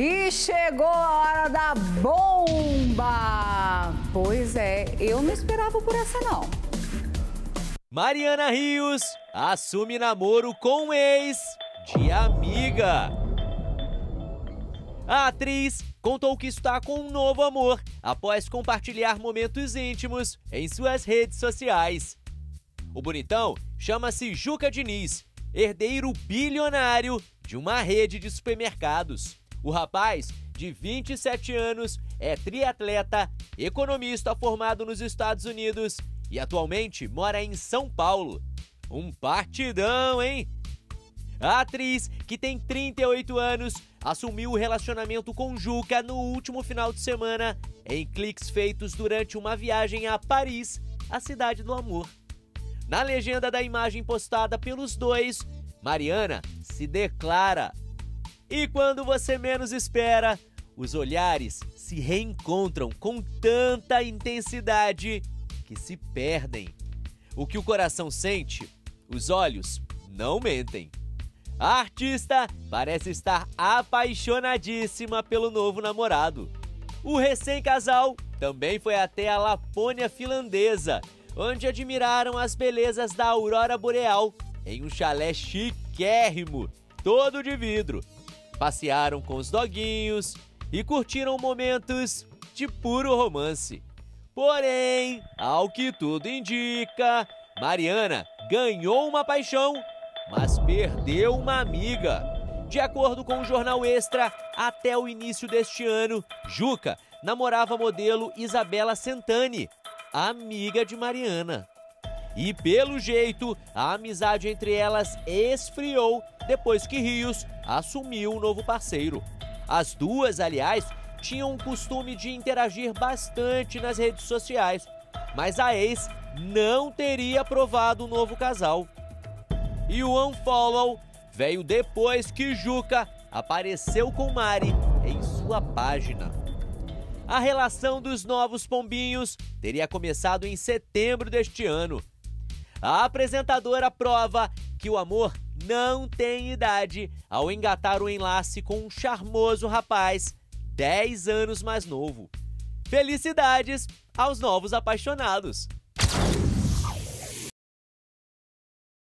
E chegou a hora da bomba! Pois é, eu não esperava por essa não. Mariana Rios assume namoro com um ex de amiga. A atriz contou que está com um novo amor após compartilhar momentos íntimos em suas redes sociais. O bonitão chama-se Juca Diniz, herdeiro bilionário de uma rede de supermercados. O rapaz, de 27 anos, é triatleta, economista formado nos Estados Unidos e atualmente mora em São Paulo. Um partidão, hein? A atriz, que tem 38 anos, assumiu o relacionamento com Juca no último final de semana em cliques feitos durante uma viagem a Paris, a cidade do amor. Na legenda da imagem postada pelos dois, Mariana se declara e quando você menos espera, os olhares se reencontram com tanta intensidade que se perdem. O que o coração sente, os olhos não mentem. A artista parece estar apaixonadíssima pelo novo namorado. O recém-casal também foi até a Lapônia finlandesa, onde admiraram as belezas da aurora boreal em um chalé chiquérrimo, todo de vidro passearam com os doguinhos e curtiram momentos de puro romance. Porém, ao que tudo indica, Mariana ganhou uma paixão, mas perdeu uma amiga. De acordo com o jornal Extra, até o início deste ano, Juca namorava a modelo Isabela Sentani, amiga de Mariana. E pelo jeito, a amizade entre elas esfriou depois que Rios assumiu um novo parceiro. As duas, aliás, tinham o costume de interagir bastante nas redes sociais, mas a ex não teria aprovado o novo casal. E o unfollow veio depois que Juca apareceu com Mari em sua página. A relação dos novos pombinhos teria começado em setembro deste ano. A apresentadora prova que o amor não tem idade ao engatar o enlace com um charmoso rapaz 10 anos mais novo. Felicidades aos novos apaixonados!